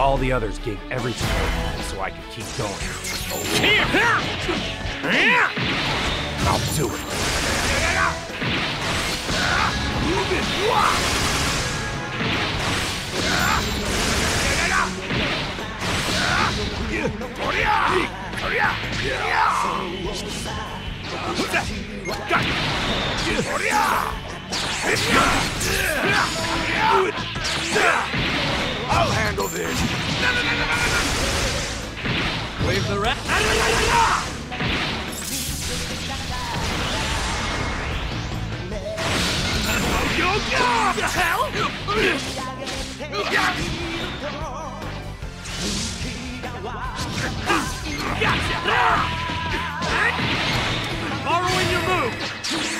All the others gave everything so I could keep going. Oh, I'll do it. I'll handle this. Wave the rat. What the hell? Borrowing your move.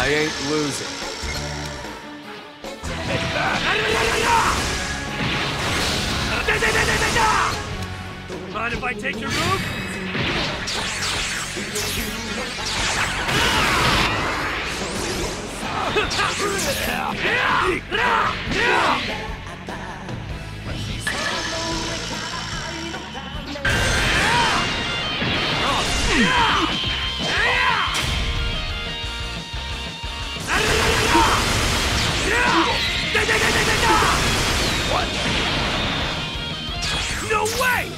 I ain't losing. Mind if I take your move? No way!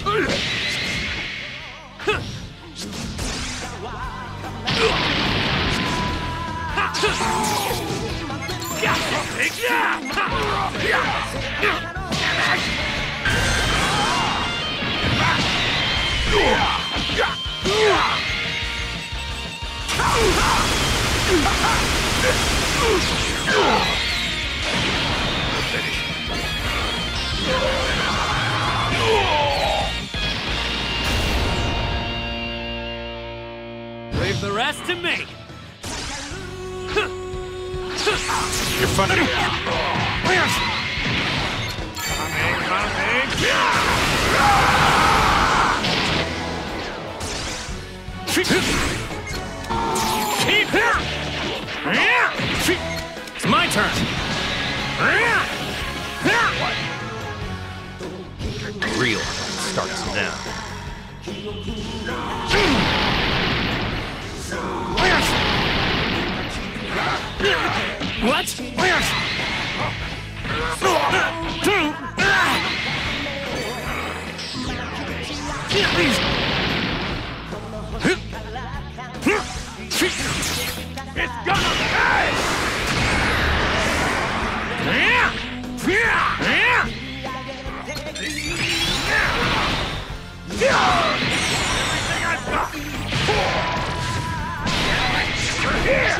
Leave the to me. You're funny. It's my turn. Real starts now. What? It's gonna pay! Everything I've got! We're here!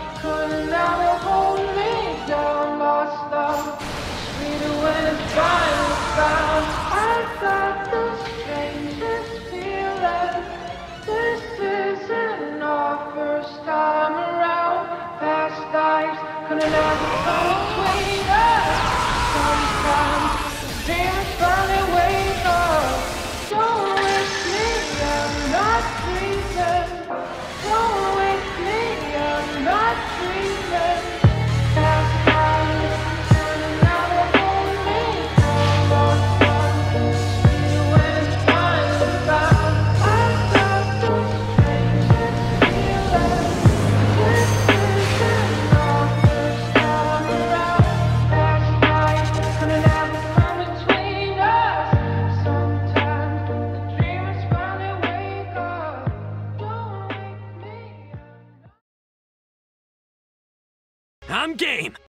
game!